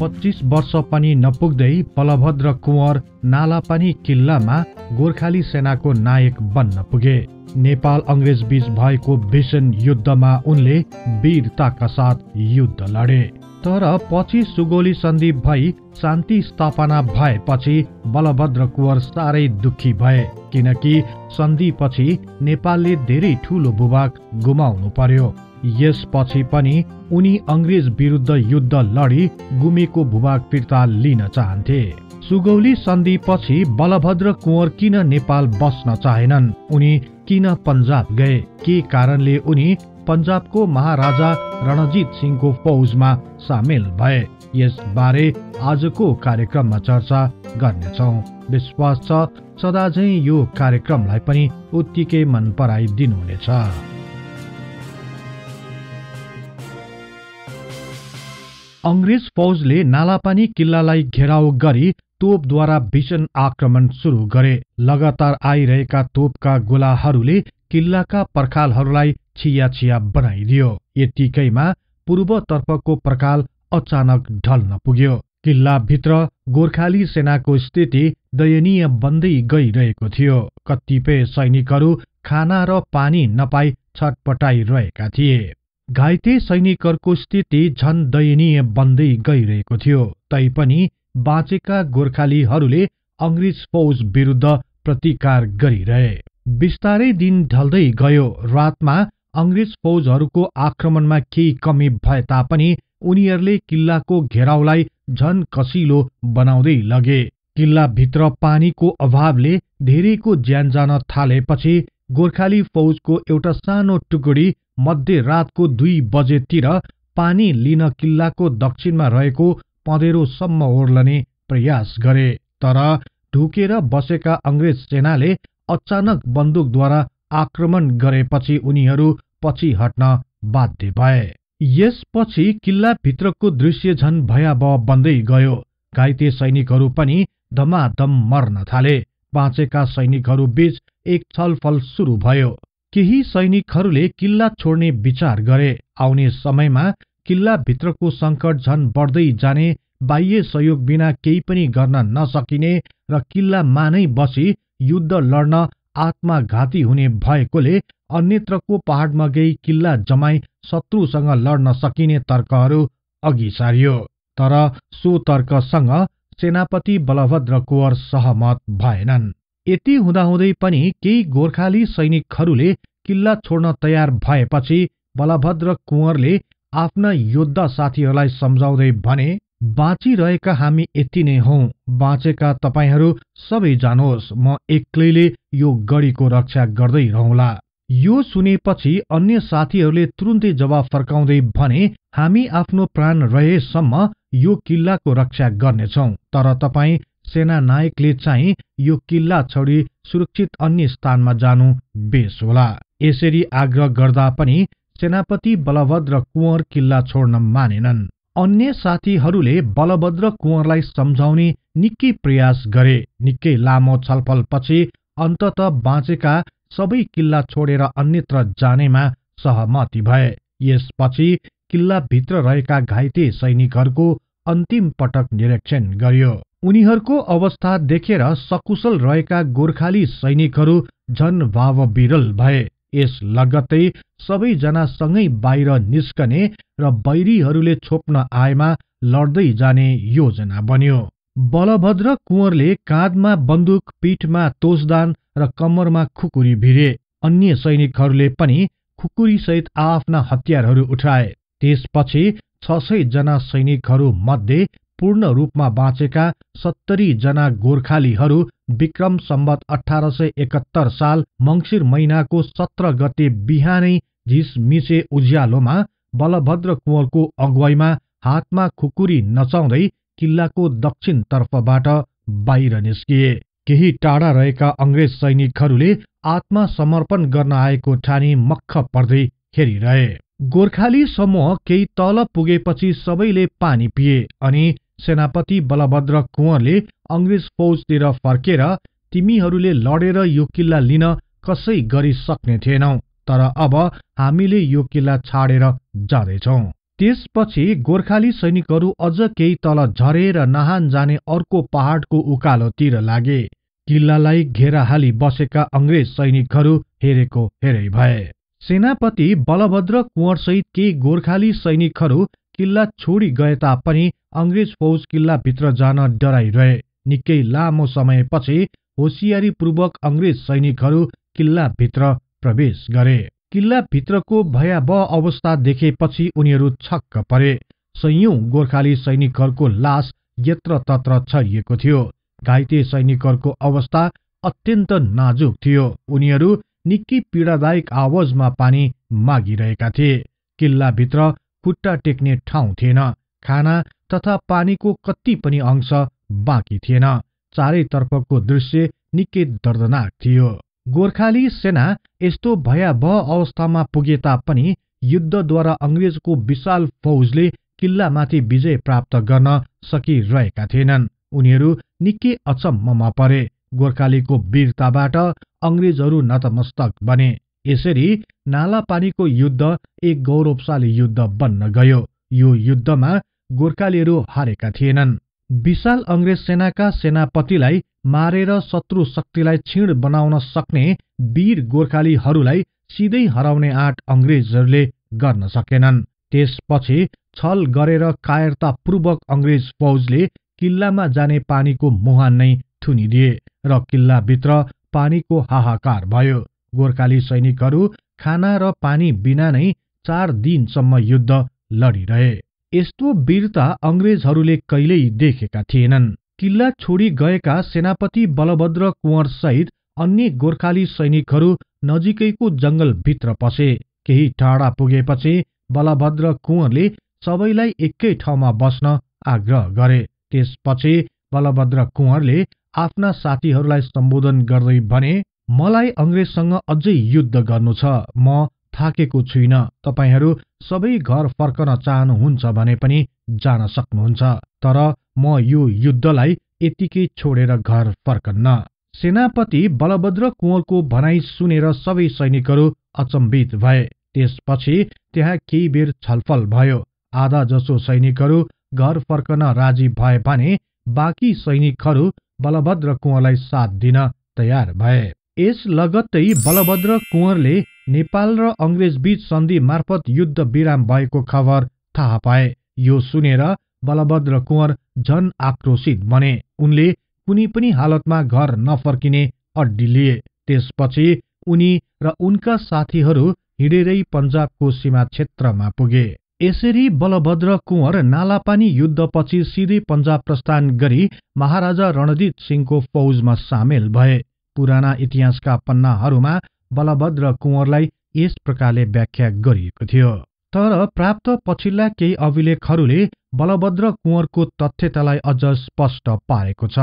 पच्चिस वर्ष पनि नपुग्दै बलभद्र कुँवर नालापानी किल्लामा गोर्खाली सेनाको नायक बन्न पुगे। नेपाल अङ्ग्रेज बीच भएको भीषण युद्धमा उनले वीरताका साथ युद्ध लडे। तर पछि सुगोली सन्धि भई शान्ति स्थापना भएपछि बलभद्र कुँवर साह्रै दुखी भए किनकि सन्धिपछि नेपालले धेरै ठूलो भूभाग गुमाउनु पर्यो। यसपछि पनि उनी अङ्ग्रेज विरुद्ध युद्ध लडी गुमेको भूभाग फिर्ता लिन चाहन्थे। सुगौली सन्धिपछि बलभद्र कुँवर किन नेपाल बस्न चाहेनन्? उनी किन पन्जाब गए? के कारणले उनी पन्जाबको महाराजा रणजित सिंहको फौजमा सामेल भए? यसबारे आजको कार्यक्रममा चर्चा गर्नेछौ। विश्वास छ सदा झै यो कार्यक्रमलाई पनि उत्तिकै मन पराइदिनुहुनेछ अङ्ग्रेज फौजले नालापानी किल्लालाई घेराउ गरी तोपद्वारा भीषण आक्रमण सुरु गरे। लगातार आइरहेका तोपका गोलाहरूले किल्लाका पर्खालहरूलाई छिया छिया बनाइदियो। यतिकैमा पूर्वतर्फको पर्खाल अचानक ढल्न पुग्यो। किल्लाभित्र गोर्खाली सेनाको स्थिति दयनीय बन्दै गइरहेको थियो। कतिपय सैनिकहरू खाना र पानी नपाई छटपटाइरहेका थिए। घाइते सैनिकहरूको स्थिति झन दयनीय बन्दै गइरहेको थियो। तैपनि बाँचेका गोर्खालीहरूले अङ्ग्रेज फौज विरुद्ध प्रतिकार गरिरहे। बिस्तारै दिन ढल्दै गयो। रातमा अङ्ग्रेज फौजहरूको आक्रमणमा केही कमी भए तापनि उनीहरूले किल्लाको घेराउलाई झन कसिलो बनाउँदै लगे। किल्लाभित्र पानीको अभावले धेरैको ज्यान जान थालेपछि गोर्खाली फौजको एउटा सानो टुकडी मध्यरातको दुई बजेतिर पानी लिन किल्लाको दक्षिणमा रहेको पँधेरोसम्म ओर्लने प्रयास गरे। तर ढुकेर बसेका अङ्ग्रेज सेनाले अचानक बन्दुकद्वारा आक्रमण गरेपछि उनीहरू पछि हट्न बाध्य भए। यसपछि किल्लाभित्रको दृश्य झन भयावह बन्दै गयो। घाइते सैनिकहरू पनि धमाधम मर्न थाले। बाँचेका सैनिकहरू बीच एक छलफल सुरु भयो। केही सैनिकहरूले किल्ला छोड्ने विचार गरे। आउने समयमा किल्लाभित्रको सङ्कट झन बढ्दै जाने बाह्य सहयोग बिना केही पनि गर्न नसकिने र किल्लामा नै बसी युद्ध लड्न आत्मघाती हुने भएकोले अन्यत्रको पहाडमा गई किल्ला जमाई शत्रुसँग लड्न सकिने तर्कहरू अघि सारियो। तर सो तर्कसँग सेनापति बलभद्र कुवर सहमत भएनन्। यति हुँदाहुँदै पनि केही गोर्खाली सैनिकहरूले किल्ला छोड्न तयार भएपछि बलभद्र कुँवरले आफ्ना योद्धा साथीहरूलाई सम्झाउँदै भने बाँचिरहेका हामी यति नै हौ। बाँचेका तपाईँहरू सबै जानुहोस् म एक्लैले यो गढीको रक्षा गर्दै रहला यो सुनेपछि अन्य साथीहरूले तुरुन्तै जवाब फर्काउँदै भने हामी आफ्नो प्राण रहेसम्म यो किल्लाको रक्षा गर्नेछौ। तर तपाईँ सेना नायकले चाहिँ यो किल्ला छोडी सुरक्षित अन्य स्थानमा जानु बेस होला। यसरी आग्रह गर्दा पनि सेनापति बलभद्र कुँवर किल्ला छोड्न मानेनन्। अन्य साथीहरूले बलभद्र कुँवरलाई सम्झाउने निकै प्रयास गरे। निकै लामो छलफलपछि अन्तत बाँचेका सबै किल्ला छोडेर अन्यत्र जानेमा सहमति भए। यसपछि किल्लाभित्र रहेका घाइते सैनिकहरूको अन्तिम पटक निरीक्षण गरियो। उनीहरूको अवस्था देखेर सकुशल रहेका गोर्खाली सैनिकहरू झन भाव विरल भए। यस लगत्तै सबैजना सँगै बाहिर निस्कने र बैरीहरूले छोप्न आएमा लड्दै जाने योजना बन्यो। बलभद्र कुँवरले काँधमा बन्दुक पीठमा तोसदान र कम्मरमा खुकुरी भिरे। अन्य सैनिकहरूले पनि खुकुरी सहित आफ्ना हतियारहरू उठाए। त्यसपछि छ सय जना सैनिकहरू मध्ये पूर्ण रूपमा बाँचेका सत्तरी जना गोर्खालीहरू विक्रम सम्बत अठार सय एकहत्तर साल मङ्सिर महिनाको सत्र गते बिहानै झिसमिसे उज्यालोमा बलभद्र कुँवरको अगुवाईमा हातमा खुकुरी नचाउँदै किल्लाको दक्षिण तर्फबाट बाहिर निस्किए केही टाढा रहेका अङ्ग्रेज सैनिकहरूले आत्मसमर्पण गर्न आएको ठानी मक्ख पर्दै हेरिरहे। गोर्खाली समूह केही तल पुगेपछि सबैले पानी पिए अनि सेनापति बलभद्र कुँवरले अङ्ग्रेज फौजतिर फर्केर तिमीहरूले लडेर यो किल्ला लिन कसै गरी सक्ने थिएनौ तर अब हामीले यो किल्ला छाडेर जाँदैछौ। त्यसपछि गोर्खाली सैनिकहरू अझ केही तल झरेर नहान जाने अर्को पहाडको उकालोतिर लागे। किल्लालाई घेरा हाली बसेका अङ्ग्रेज सैनिकहरू हेरेको हेरै भए। सेनापति बलभद्र कुँवरसहित केही गोर्खाली सैनिकहरू किल्ला छोडी गए तापनि अङ्ग्रेज फौज किल्लाभित्र जान डराइरहे। निकै लामो समयपछि होसियारीपूर्वक अङ्ग्रेज सैनिकहरू किल्लाभित्र प्रवेश गरे। किल्ला भित्रको भयावह अवस्था देखेपछि उनीहरू छक्क परे। सयौं गोर्खाली सैनिकहरूको लास यत्र तत्र छरिएको थियो। घाइते सैनिकहरूको अवस्था अत्यन्त नाजुक थियो। उनीहरू निकै पीड़ादायक आवाजमा पानी मागिरहेका थिए। किल्लाभित्र खुट्टा टेक्ने ठाउँ थिएन। खाना तथा पानीको कति पनि अंश बाँकी थिएन। चारैतर्फको दृश्य निकै दर्दनाक थियो। गोर्खाली सेना यस्तो भयावह अवस्थामा पुगे तापनि युद्धद्वारा अङ्ग्रेजको विशाल फौजले किल्लामाथि विजय प्राप्त गर्न सकिरहेका थिएनन्। उनीहरू निकै अचम्ममा परे। गोर्खालीको वीरताबाट अङ्ग्रेजहरू नतमस्तक बने। यसरी नाला पानीको युद्ध एक गौरवशाली युद्ध बन्न गयो। यो युद्धमा गोर्खालीहरू हारेका थिएनन्। विशाल अङ्ग्रेज सेनाका सेनापतिलाई मारेर शत्रु शक्तिलाई क्षीण बनाउन सक्ने वीर गोर्खालीहरूलाई सिधै हराउने आँट अङ्ग्रेजहरूले गर्न सकेनन्। त्यसपछि छल गरेर कायरतापूर्वक अङ्ग्रेज फौजले किल्लामा जाने पानीको मुहान नै थुनिदिए। र किल्लाभित्र पानीको हाहाकार भयो। गोर्खाली सैनिकहरू खाना र पानी बिना नै चार दिनसम्म युद्ध लडिरहे। यस्तो वीरता अङ्ग्रेजहरूले कहिल्यै देखेका थिएनन्। किल्ला छोडी गएका सेनापति बलभद्र कुँवर सहित अन्य गोर्खाली सैनिकहरू नजिकैको जंगलभित्र पसे। केही टाढा पुगेपछि बलभद्र कुँवरले सबैलाई एकै ठाउँमा बस्न आग्रह गरे। त्यसपछि बलभद्र कुँवरले आफ्ना साथीहरूलाई सम्बोधन गर्दै भने मलाई अङ्ग्रेजसँग अझै युद्ध गर्नु छ। म थाकेको छुइन। तपाईँहरू सबै घर फर्कन चाहनुहुन्छ भने पनि जान सक्नुहुन्छ। तर म यो युद्धलाई यतिकै छोडेर घर फर्कन्न सेनापति बलभद्र कुँवरको भनाइ सुनेर सबै सैनिकहरू अचम्बित भए। त्यसपछि त्यहाँ केही बेर छलफल भयो। आधा जसो सैनिकहरू घर फर्कन राजी भए भने बाँकी सैनिकहरू बलभद्र कुँवरलाई साथ दिन तयार भए। यस लगत्तै बलभद्र कुँवरले नेपाल र अङ्ग्रेजबीच सन्धि मार्फत युद्ध विराम भएको खबर थाहा पाए। यो सुनेर बलभद्र कुँवर झन आक्रोशित बने। उनले कुनै पनि हालतमा घर नफर्किने अड्डी लिए। त्यसपछि उनी र उनका साथीहरू हिँडेरै पन्जाबको सीमा क्षेत्रमा पुगे। यसरी बलभद्र कुँवर नालापानी युद्धपछि सिधै पन्जाब प्रस्थान गरी महाराजा रणजित सिंहको फौजमा सामेल भए। पुराना इतिहासका पन्नाहरूमा बलभद्र कुँवरलाई यस प्रकारले व्याख्या गरिएको थियो। तर प्राप्त पछिल्ला केही अभिलेखहरूले बलभद्र कुँवरको तथ्यतालाई अझ स्पष्ट पारेको छ।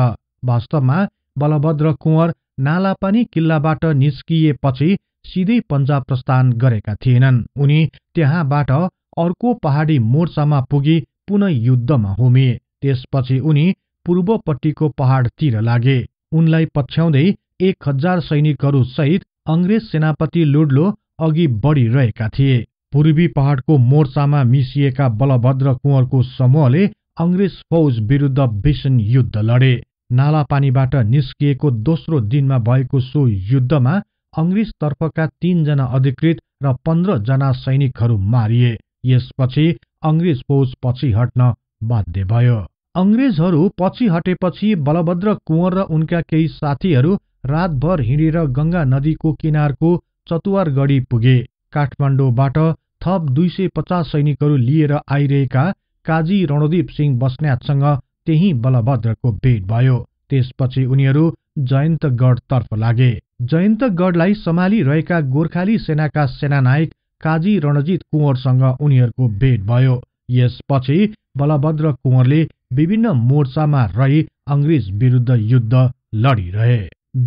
वास्तवमा बलभद्र कुँवर नालापानी किल्लाबाट निस्किएपछि सिधै पन्जाब प्रस्थान गरेका थिएनन्। उनी त्यहाँबाट अर्को पहाडी मोर्चामा पुगी पुनः युद्धमा होमिए त्यसपछि उनी पूर्वपट्टिको पहाडतिर लागे। उनलाई पछ्याउँदै एक हजार सैनिकहरू सहित अङ्ग्रेज सेनापति लुड्लो अघि बढ़िरहेका थिए। पूर्वी पहाड़को मोर्चामा मिसिएका बलभद्र कुँवरको समूहले अङ्ग्रेज फौज विरूद्ध भीषण युद्ध लडे। नालापानीबाट निस्किएको दोस्रो दिनमा भएको सो युद्धमा अङ्ग्रेज तर्फका तीनजना अधिकृत र पन्ध्र जना सैनिकहरू मारिए। यसपछि अङ्ग्रेज फौज पछि हट्न बाध्य भयो। अङ्ग्रेजहरू पछि हटेपछि बलभद्र कुँवर र उनका केही साथीहरू रातभर हिँडेर गंगा नदीको किनारको चतुवारगढी पुगे। काठमाडौँबाट थप दुई सय पचास सैनिकहरू लिएर आइरहेका काजी रणदीप सिंह बस्नेतसँग त्यही बलभद्रको भेट भयो। त्यसपछि उनीहरू जयन्तगढतर्फ लागे। जयन्तगढलाई सम्हालिरहेका गोर्खाली सेनाका सेनानायक काजी रणजित कुँवरसँग उनीहरूको भेट भयो। यसपछि बलभद्र कुँवरले विभिन्न मोर्चामा रही अङ्ग्रेज विरूद्ध युद्ध लडिरहे।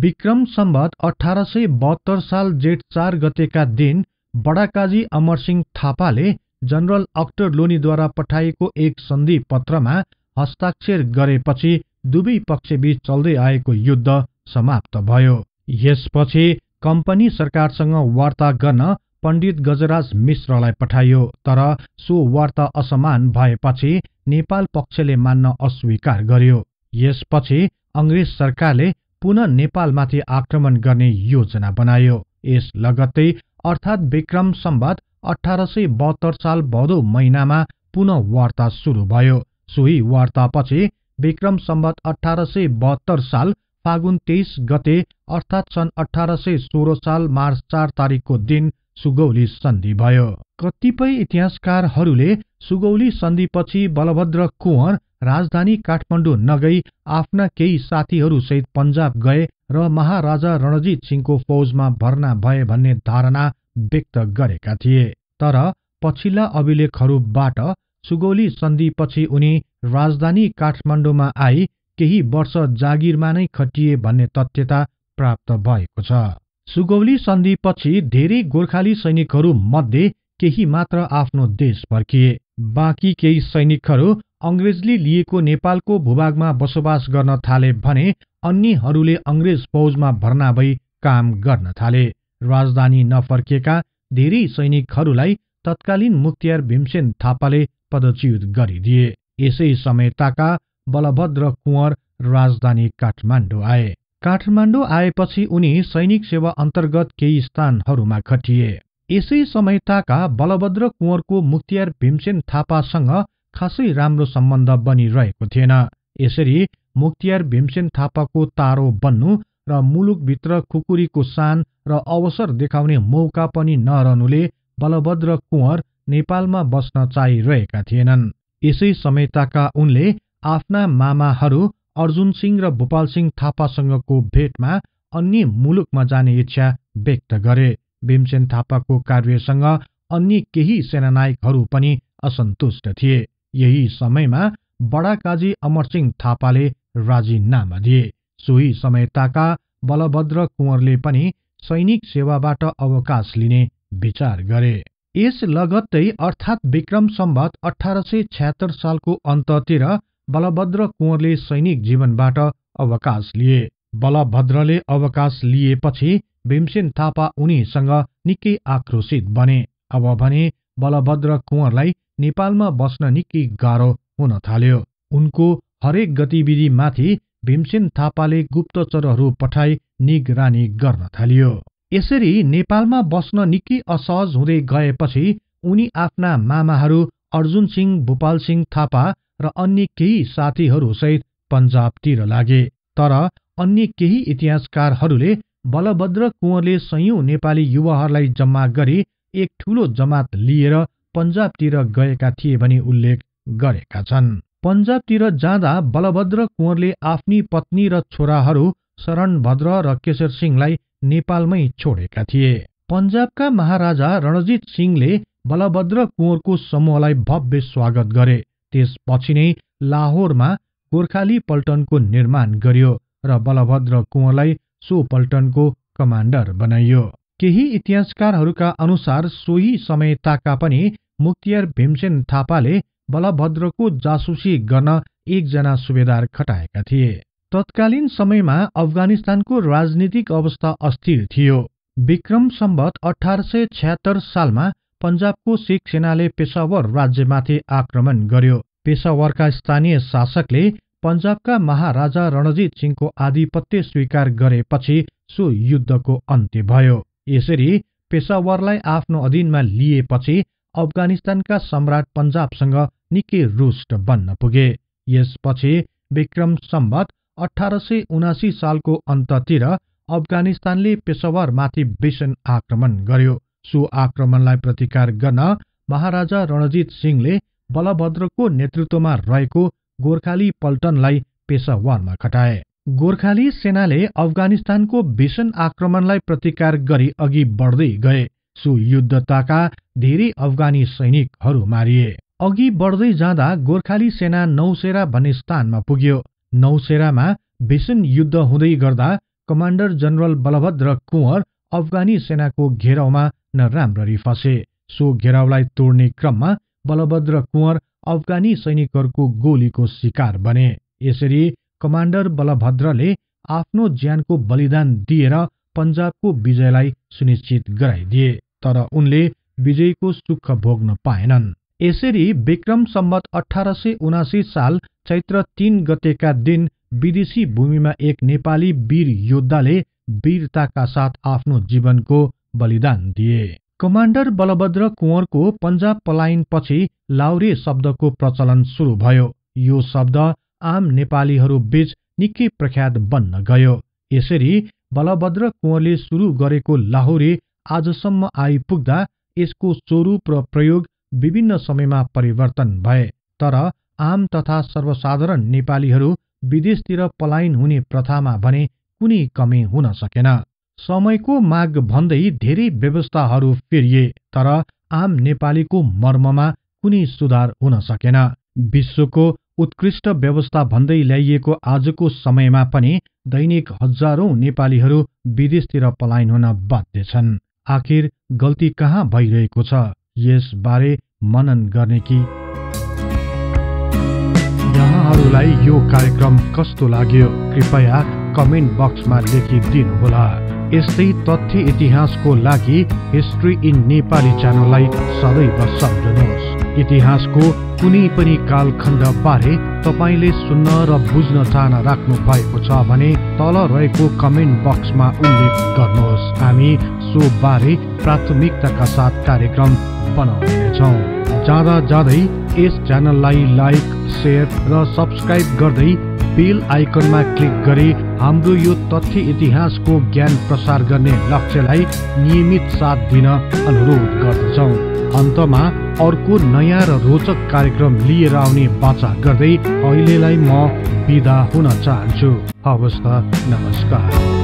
विक्रम सम्बत अठार सय बहत्तर साल जेठ चार गतेका दिन बडाकाजी अमरसिंह थापाले जनरल अक्टर लोनीद्वारा पठाइएको एक सन्धि पत्रमा हस्ताक्षर गरेपछि दुवै पक्षबीच चल्दै आएको युद्ध समाप्त भयो। यसपछि कम्पनी सरकारसँग वार्ता गर्न पण्डित गजराज मिश्रलाई पठाइयो तर सो वार्ता असमान भएपछि नेपाल पक्षले मान्न अस्वीकार गर्यो। यसपछि अंग्रेज सरकारले पुनः नेपालमाथि आक्रमण गर्ने योजना बनायो। यस लगत्तै अर्थात विक्रम सम्बत अठार सय बहत्तर साल भदौ महिनामा पुनः वार्ता शुरू भयो। सोही वार्तापछि विक्रम सम्बत अठार सय बहत्तर साल फागुन तेइस गते अर्थात सन् अठार सय सोह्र साल मार्च चार तारिकको दिन सुगौली सन्धि भयो। कतिपय इतिहासकारहरूले सुगौली सन्धिपछि बलभद्र कुँवर राजधानी काठमाडौँ नगई आफ्ना केही साथीहरूसहित पञ्जाब गए र महाराजा रणजित सिंहको फौजमा भर्ना भए भन्ने धारणा व्यक्त गरेका थिए। तर पछिल्ला अभिलेखहरूबाट सुगौली सन्धिपछि उनी राजधानी काठमाडौँमा आई केही वर्ष जागिरमा नै खटिए भन्ने तथ्यता प्राप्त भएको छ। सुगौली सन्धिपछि धेरै गोर्खाली सैनिकहरू मध्ये केही मात्र आफ्नो देश फर्किए। बाँकी केही सैनिकहरू अंग्रेजले लिएको नेपालको भूभागमा बसोबास गर्न थाले भने अन्यहरूले अंग्रेज फौजमा भर्ना भई काम गर्न थाले। राजधानी नफर्किएका धेरै सैनिकहरूलाई तत्कालीन मुक्तियार भीमसेन थापाले पदच्युत गरिदिए। यसै समयताका बलभद्र कुँवर राजधानी काठमाडौँ आए। काठमाडौँ आएपछि उनी सैनिक सेवा अन्तर्गत केही स्थानहरूमा खटिए। यसै समयताका बलभद्र कुँवरको मुक्तियार भीमसेन थापासँग खासै राम्रो सम्बन्ध बनिरहेको थिएन। यसरी मुक्तियार भीमसेन थापाको तारो बन्नु र मुलुकभित्र खुकुरीको सान र अवसर देखाउने मौका पनि नरहनुले बलभद्र कुँवर नेपालमा बस्न चाहिरहेका थिएनन्। यसै समयताका उनले आफ्ना मामाहरू अर्जुन सिंह र भोपाल सिंह थापासँगको भेटमा अन्य मुलुकमा जाने इच्छा व्यक्त गरे। भीमसेन थापाको कार्यसँग अन्य केही सेनानायकहरू पनि असन्तुष्ट थिए। यही समयमा बडा काजी अमरसिंह थापाले राजीनामा दिए। सोही समयताका बलभद्र कुँवरले पनि सैनिक सेवाबाट अवकाश लिने विचार गरे। यस लगत्तै अर्थात् विक्रम सम्बत अठार सय छ्यात्तर सालको अन्ततिर बलभद्र कुँवरले सैनिक जीवनबाट अवकाश लिए। बलभद्रले अवकाश लिएपछि भीमसेन थापा उनीसँग निकै आक्रोशित बने। अब भने बलभद्र कुँवरलाई नेपालमा बस्न निकै गाह्रो हुन थाल्यो। उनको हरेक गतिविधिमाथि भीमसेन थापाले गुप्तचरहरू पठाई निगरानी गर्न थालियो। यसरी नेपालमा बस्न निकै असहज हुँदै गएपछि उनी आफ्ना मामाहरू अर्जुन सिंह भूपाल सिंह थापा र अन्य केही साथीहरूसहित पन्जाबतिर लागे तर अन्य केही इतिहासकारहरूले बलभद्र कुँवरले सयौं नेपाली युवाहरूलाई जम्मा गरी एक ठूलो जमात लिएर पन्जाबतिर गएका थिए भनी उल्लेख गरेका छन्। पन्जाबतिर जाँदा बलभद्र कुँवरले आफ्नी पत्नी र छोराहरू शरणभद्र र केशर सिंहलाई नेपालमै छोडेका थिए। पन्जाबका महाराजा रणजित सिंहले बलभद्र कुँवरको समूहलाई भव्य स्वागत गरे। त्यसपछि नै लाहोरमा गोर्खाली पल्टनको निर्माण गरियो र बलभद्र कुँवरलाई सो पल्टनको कमाण्डर बनाइयो। केही इतिहासकारहरूका अनुसार सोही समयताका पनि मुक्तियार भीमसेन थापाले बलभद्रको जासुसी गर्न एकजना सुबेदार खटाएका थिए। तत्कालीन समयमा अफगानिस्तानको राजनीतिक अवस्था अस्थिर थियो। विक्रम सम्बत अठार सय छ्यात्तर सालमा पन्जाबको सिख सेनाले पेसावर राज्यमाथि आक्रमण गर्यो। पेसावरका स्थानीय शासकले पन्जाबका महाराजा रणजित सिंहको आधिपत्य स्वीकार गरेपछि सो युद्धको अन्त्य भयो। यसरी पेसावरलाई आफ्नो अधीनमा लिएपछि अफगानिस्तानका सम्राट पन्जाबसँग निकै रुष्ट बन्न पुगे। यसपछि विक्रम सम्बत अठार सय उनासी सालको अन्ततिर अफगानिस्तानले पेसावरमाथि भीषण आक्रमण गर्यो। सो आक्रमणलाई प्रतिकार गर्न महाराजा रणजित सिंहले बलभद्रको नेतृत्वमा रहेको गोर्खाली पल्टनलाई पेसावरमा खटाए। गोर्खाली सेनाले अफगानिस्तानको भीषण आक्रमणलाई प्रतिकार गरी अघि बढ्दै गए। सो युद्धताका धेरै अफगानी सैनिकहरू मारिए। अघि बढ्दै जाँदा गोर्खाली सेना नौसेरा भन्ने स्थानमा पुग्यो। नौसेरामा भीषण युद्ध हुँदै गर्दा कमाण्डर जनरल बलभद्र कुँवर अफगानी सेनाको घेराउमा नराम्ररी फसे। सो घेराउलाई तोड्ने क्रममा बलभद्र कुँवर अफगानी सैनिकहरूको गोलीको शिकार बने। यसरी कमाण्डर बलभद्रले आफ्नो ज्यानको बलिदान दिएर पन्जाबको विजयलाई सुनिश्चित गराइदिए तर उनले विजयको सुख भोग्न पाएनन्। यसरी विक्रम सम्मत अठार सय उनासी साल चैत्र तीन गतेका दिन विदेशी भूमिमा एक नेपाली वीर योद्धाले वीरताका साथ आफ्नो जीवनको बलिदान दिए। कमाण्डर बलभद्र कुँवरको पन्जाब पलायनपछि लाउरे शब्दको प्रचलन सुरु भयो। यो शब्द आम नेपालीहरू बीच निकै प्रख्यात बन्न गयो। यसरी बलभद्र कुँवरले सुरु गरेको लाहुरे आजसम्म आइपुग्दा यसको स्वरूप र प्रयोग विभिन्न समयमा परिवर्तन भए। तर आम तथा सर्वसाधारण नेपालीहरू विदेशतिर पलायन हुने प्रथामा भने कुनै कमी हुन सकेन। समयको माग भन्दै धेरै व्यवस्थाहरू फेरिए तर आम नेपालीको मर्ममा कुनै सुधार हुन सकेन। विश्वको उत्कृष्ट व्यवस्था भन्दै ल्याइएको आजको समयमा पनि दैनिक हजारौं नेपालीहरू विदेशतिर पलायन हुन बाध्य छन्। आखिर गल्ती कहाँ भइरहेको छ? यसबारे मनन गर्ने कि? यहाँहरूलाई यो कार्यक्रम कस्तो लाग्यो? कृपया कमेन्ट बक्समा लेखिदिनुहोला। यस्तै तथ्य इतिहासको लागि हिस्ट्री इन नेपाली च्यानललाई सदैव सम्झनुहोस् इतिहासको कुनै पनि कालखण्ड बारे तपाईँले सुन्न र बुझ्न चाहना राख्नु भएको छ भने तल रहेको कमेन्ट बक्समा उल्लेख गर्नुहोस्। हामी सो बारे प्राथमिकताका साथ कार्यक्रम बनाउनेछौँ। जाँदा जाँदै यस च्यानललाई लाइक सेयर र सब्सक्राइब गर्दै बेल आइकनमा क्लिक गरी हाम्रो यो तथ्य इतिहासको ज्ञान प्रसार गर्ने लक्ष्यलाई नियमित साथ दिन अनुरोध गर्दछौ। अन्तमा अर्को नयाँ र रोचक कार्यक्रम लिएर आउने बाचा गर्दै अहिलेलाई म विदा हुन चाहन्छु। हवस् त नमस्कार।